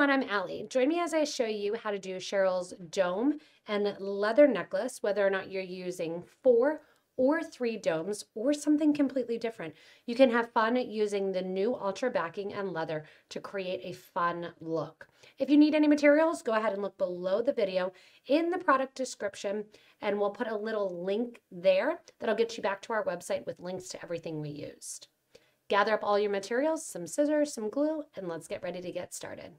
everyone, I'm Allie. Join me as I show you how to do Sheryl's dome and leather necklace, whether or not you're using four or three domes or something completely different. You can have fun using the new ultra backing and leather to create a fun look. If you need any materials, go ahead and look below the video in the product description and we'll put a little link there that'll get you back to our website with links to everything we used. Gather up all your materials, some scissors, some glue, and let's get ready to get started.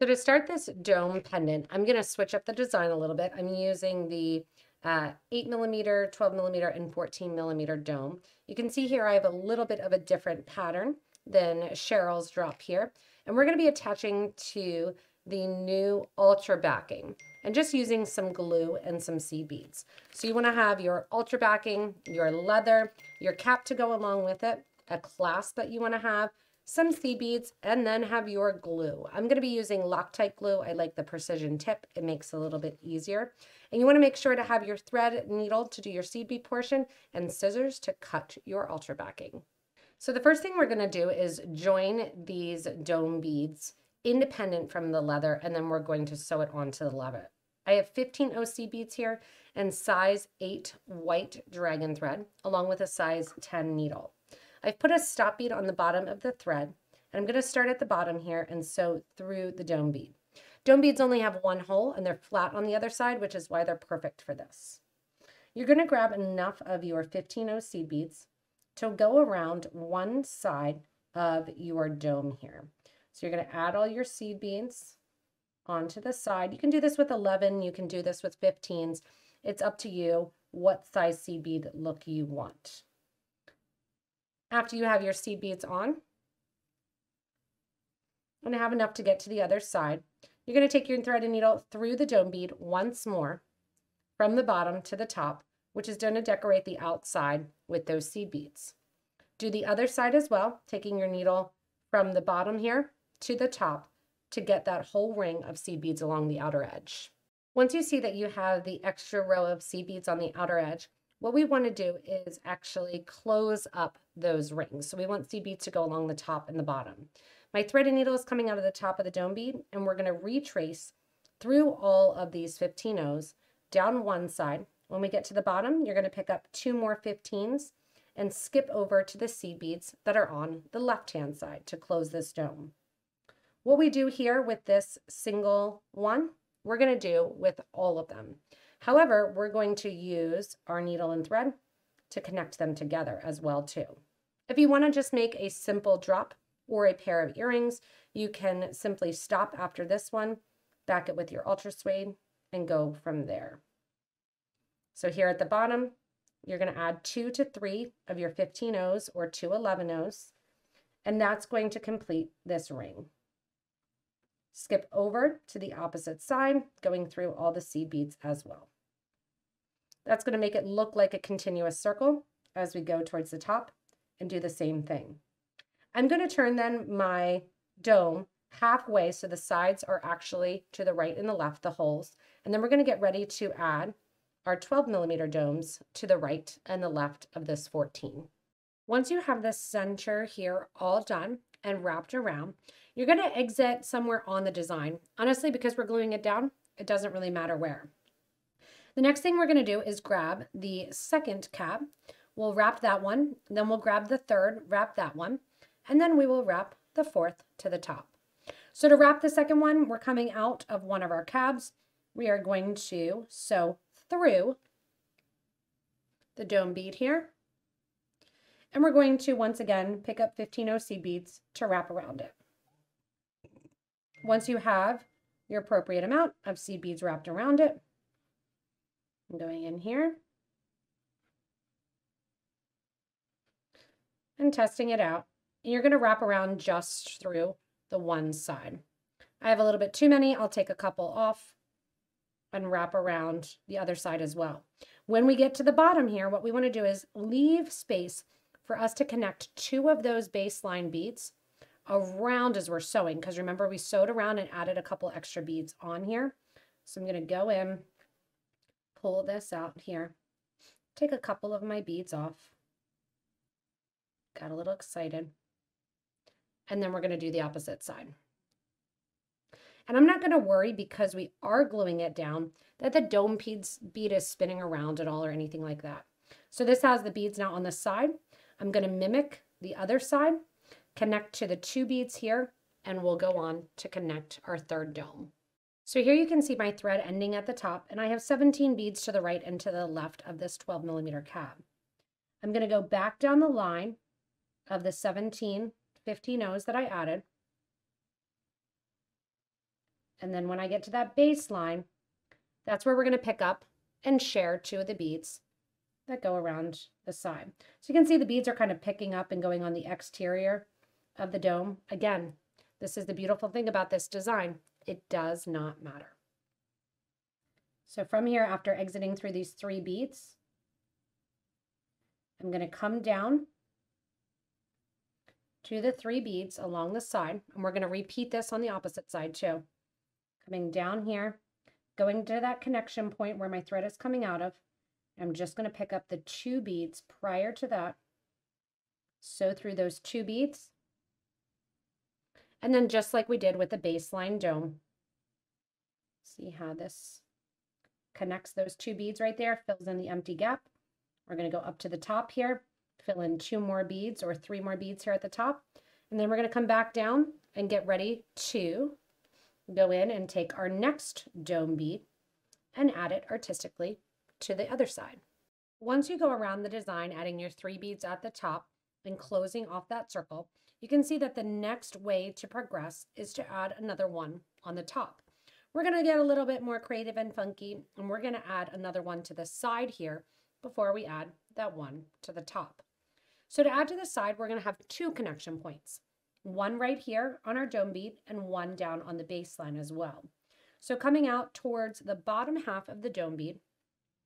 So to start this dome pendant, I'm gonna switch up the design a little bit. I'm using the uh, 8 millimeter, 12 millimeter, and 14 millimeter dome. You can see here I have a little bit of a different pattern than Sheryl's drop here. And we're gonna be attaching to the new ultra backing and just using some glue and some seed beads. So you wanna have your ultra backing, your leather, your cap to go along with it, a clasp that you want to have, some seed beads, and then have your glue. I'm going to be using Loctite glue. I like the precision tip. It makes it a little bit easier. And you want to make sure to have your thread needle to do your seed bead portion and scissors to cut your ultra backing. So the first thing we're going to do is join these dome beads independent from the leather, and then we're going to sew it onto the leather. I have 15 O seed beads here and size 8 white dragon thread, along with a size 10 needle. I've put a stop bead on the bottom of the thread, and I'm going to start at the bottom here and sew through the dome bead. Dome beads only have one hole and they're flat on the other side, which is why they're perfect for this. You're going to grab enough of your 15 seed beads to go around one side of your dome here. So you're going to add all your seed beads onto the side. You can do this with 11, you can do this with 15s. It's up to you what size seed bead look you want. After you have your seed beads on, and have enough to get to the other side, you're going to take your thread and needle through the dome bead once more from the bottom to the top, which is going to decorate the outside with those seed beads. Do the other side as well, taking your needle from the bottom here to the top to get that whole ring of seed beads along the outer edge. Once you see that you have the extra row of seed beads on the outer edge, what we want to do is actually close up those rings. So we want beads to go along the top and the bottom. My threaded needle is coming out of the top of the dome bead, and we're going to retrace through all of these 15 O's down one side. When we get to the bottom, you're going to pick up two more 15s and skip over to the seed beads that are on the left-hand side to close this dome. What we do here with this single one, we're going to do with all of them. However, we're going to use our needle and thread to connect them together as well too. If you want to just make a simple drop or a pair of earrings, you can simply stop after this one, back it with your ultra suede, and go from there. So here at the bottom, you're going to add two to three of your 15 O's or two 11 O's, and that's going to complete this ring. Skip over to the opposite side, going through all the seed beads as well. That's going to make it look like a continuous circle as we go towards the top and do the same thing. I'm going to turn then my dome halfway so the sides are actually to the right and the left, the holes. And then we're going to get ready to add our 12 millimeter domes to the right and the left of this 14. Once you have the center here all done and wrapped around, you're going to exit somewhere on the design. Honestly, because we're gluing it down, it doesn't really matter where. The next thing we're going to do is grab the second cap. We'll wrap that one, then we'll grab the third, wrap that one, and then we will wrap the fourth to the top. So to wrap the second one, we're coming out of one of our cabs. We are going to sew through the dome bead here. And we're going to, once again, pick up 15 O seed beads to wrap around it. Once you have your appropriate amount of seed beads wrapped around it, I'm going in here and testing it out. And you're going to wrap around just through the one side. I have a little bit too many. I'll take a couple off and wrap around the other side as well. When we get to the bottom here, what we want to do is leave space for us to connect two of those baseline beads around as we're sewing. Because remember, we sewed around and added a couple extra beads on here. So I'm going to go in, pull this out here, take a couple of my beads off. Got a little excited. And then we're going to do the opposite side. And I'm not going to worry because we are gluing it down that the dome bead is spinning around at all or anything like that. So this has the beads now on the side. I'm going to mimic the other side, connect to the two beads here, and we'll go on to connect our third dome. So here you can see my thread ending at the top, and I have 17 beads to the right and to the left of this 12 millimeter cab. I'm going to go back down the line of the 17 15 O's that I added. And then when I get to that baseline, that's where we're going to pick up and share two of the beads that go around the side. So you can see the beads are kind of picking up and going on the exterior of the dome. Again, this is the beautiful thing about this design. It does not matter. So from here, after exiting through these three beads, I'm going to come down to the three beads along the side, and we're going to repeat this on the opposite side too. Coming down here, going to that connection point where my thread is coming out of, I'm just going to pick up the two beads prior to that, sew through those two beads, and then just like we did with the baseline dome, see how this connects those two beads right there, fills in the empty gap. We're going to go up to the top here, fill in two more beads or three more beads here at the top. And then we're going to come back down and get ready to go in and take our next dome bead and add it artistically to the other side. Once you go around the design, adding your three beads at the top and closing off that circle, you can see that the next way to progress is to add another one on the top. We're going to get a little bit more creative and funky, and we're going to add another one to the side here before we add that one to the top. So to add to the side, we're going to have two connection points, one right here on our dome bead and one down on the baseline as well. So coming out towards the bottom half of the dome bead,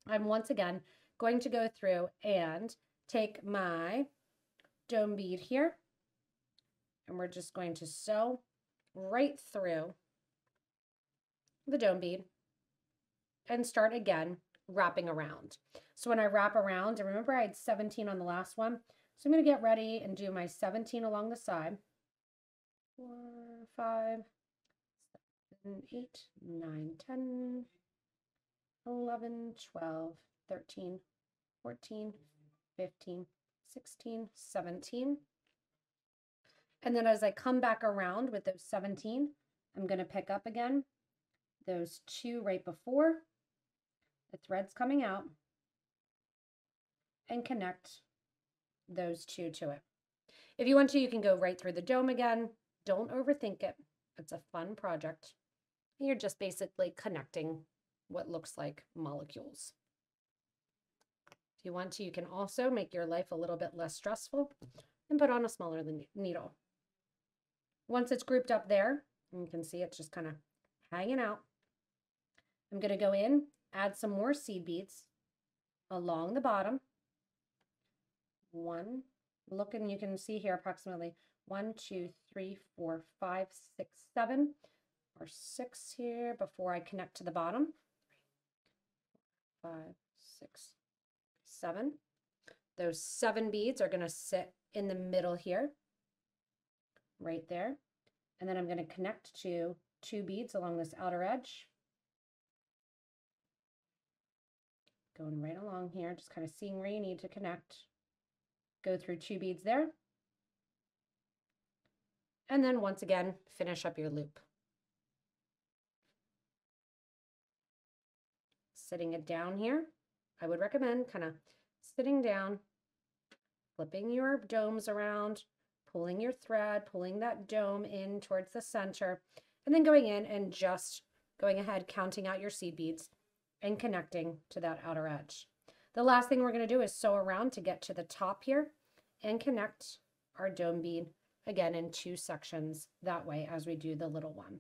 I'm once again going to go through and take my dome bead here and we're just going to sew right through the dome bead and start again wrapping around. So when I wrap around, and remember I had 17 on the last one, so I'm going to get ready and do my 17 along the side. 4, 5, 7, 8, 9, 10, 11, 12, 13, 14, 15, 16, 17. And then as I come back around with those 17, I'm going to pick up again those two right before the thread's coming out and connect those two to it. If you want to, you can go right through the dome again. Don't overthink it. It's a fun project. You're just basically connecting what looks like molecules. If you want to, you can also make your life a little bit less stressful and put on a smaller needle. Once it's grouped up there, you can see it's just kind of hanging out. I'm going to go in, add some more seed beads along the bottom. One, look and you can see here approximately one, two, three, four, five, six, seven, or six here before I connect to the bottom. Five, six, seven. Those seven beads are going to sit in the middle here right there. And then I'm going to connect to two beads along this outer edge. Going right along here, just kind of seeing where you need to connect. Go through two beads there. And then once again, finish up your loop. Sitting it down here, I would recommend kind of sitting down, flipping your domes around, pulling your thread, pulling that dome in towards the center, and then going in and just going ahead, counting out your seed beads and connecting to that outer edge. The last thing we're going to do is sew around to get to the top here and connect our dome bead again in two sections that way as we do the little one.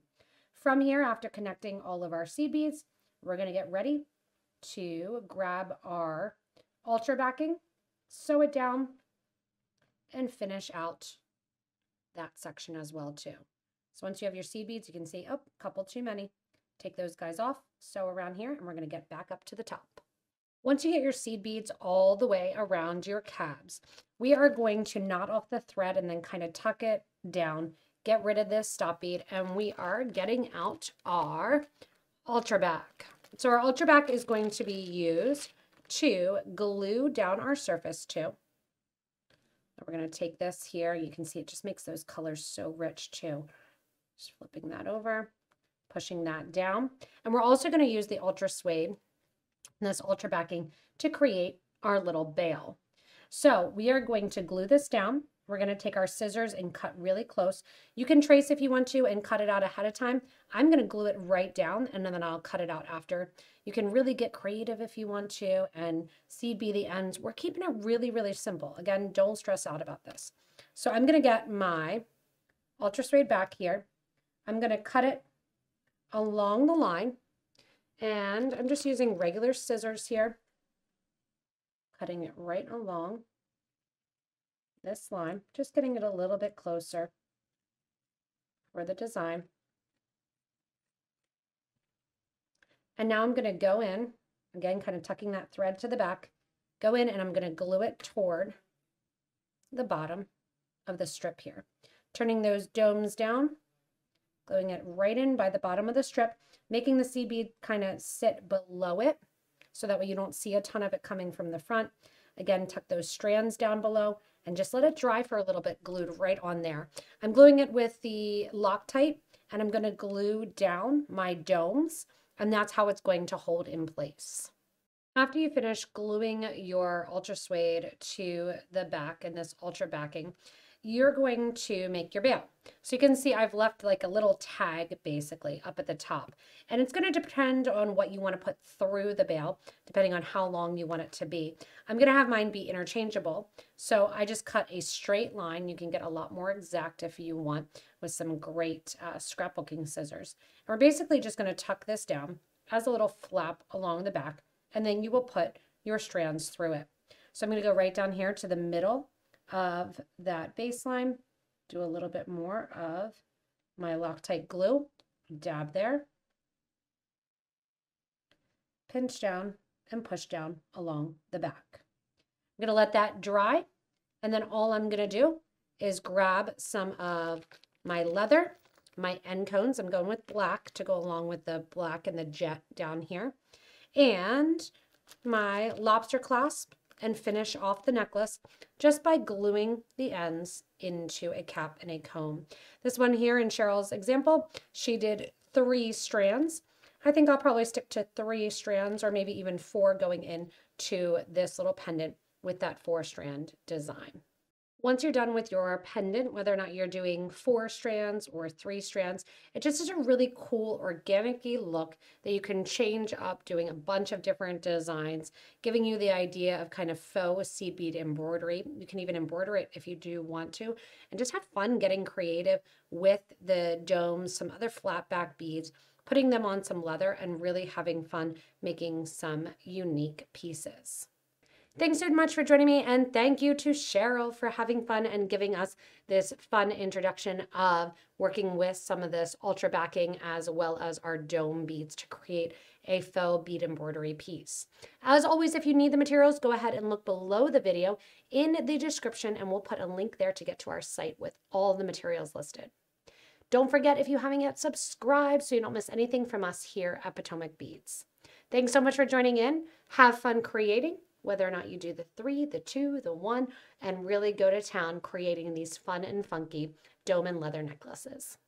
From here, after connecting all of our seed beads, we're going to get ready to grab our ultra backing, sew it down, and finish out that section as well too. So once you have your seed beads, you can see, oh, couple too many. Take those guys off, sew around here, and we're going to get back up to the top. Once you get your seed beads all the way around your cabs, we are going to knot off the thread and then kind of tuck it down get rid of this stop bead, and we are getting out our ultra back. So our ultra back is going to be used to glue down our surface to. We're going to take this here. You can see it just makes those colors so rich too. Just flipping that over, pushing that down. And we're also going to use the ultra suede and this ultra backing to create our little bail. So we are going to glue this down. We're going to take our scissors and cut really close. You can trace if you want to and cut it out ahead of time. I'm going to glue it right down and then I'll cut it out after. You can really get creative if you want to and seed be the ends. We're keeping it really, really simple. Again, don't stress out about this. So I'm going to get my ultra suede back here. I'm going to cut it along the line and I'm just using regular scissors here, cutting it right along this line, just getting it a little bit closer for the design. And now I'm going to go in, again, kind of tucking that thread to the back, go in and I'm going to glue it toward the bottom of the strip here. Turning those domes down, gluing it right in by the bottom of the strip, making the seed bead kind of sit below it so that way you don't see a ton of it coming from the front. Again, tuck those strands down below and just let it dry for a little bit glued right on there. I'm gluing it with the Loctite and I'm going to glue down my domes and that's how it's going to hold in place. After you finish gluing your ultra suede to the back and this ultra backing, you're going to make your bail. So you can see I've left like a little tag basically up at the top. And it's going to depend on what you want to put through the bail, depending on how long you want it to be. I'm going to have mine be interchangeable. So I just cut a straight line. You can get a lot more exact if you want with some great uh, scrapbooking scissors. And we're basically just going to tuck this down as a little flap along the back, and then you will put your strands through it. So I'm going to go right down here to the middle of that baseline, do a little bit more of my Loctite glue, dab there, pinch down and push down along the back. I'm going to let that dry and then all I'm going to do is grab some of my leather, my end cones. I'm going with black to go along with the black and the jet down here. And my lobster clasp and finish off the necklace just by gluing the ends into a cap and a comb. This one here in Sheryl's example, she did three strands. I think I'll probably stick to three strands or maybe even four going in to this little pendant with that four strand design. Once you're done with your pendant, whether or not you're doing four strands or three strands, it just is a really cool organic look that you can change up doing a bunch of different designs, giving you the idea of kind of faux seed bead embroidery. You can even embroider it if you do want to, and just have fun getting creative with the domes, some other flat back beads, putting them on some leather and really having fun making some unique pieces. Thanks so much for joining me, and thank you to Sheryl for having fun and giving us this fun introduction of working with some of this ultra backing as well as our dome beads to create a faux bead embroidery piece. As always, if you need the materials, go ahead and look below the video in the description, and we'll put a link there to get to our site with all the materials listed. Don't forget, if you haven't yet, subscribe so you don't miss anything from us here at Potomac Beads. Thanks so much for joining in. Have fun creating whether or not you do the three, the two, the one, and really go to town creating these fun and funky dome and leather necklaces.